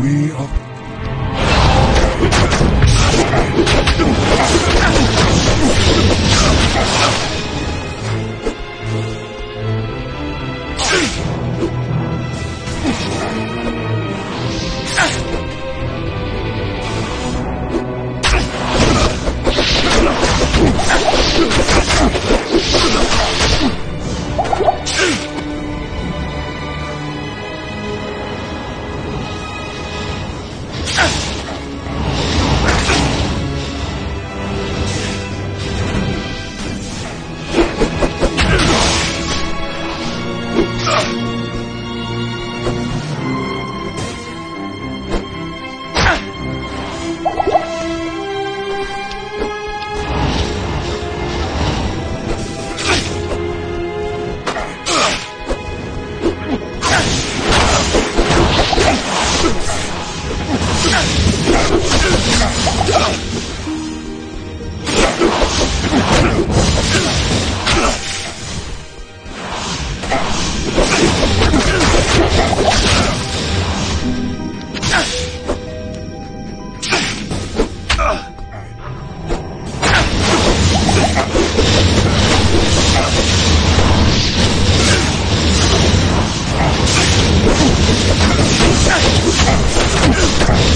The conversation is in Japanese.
We are Come on! Okay.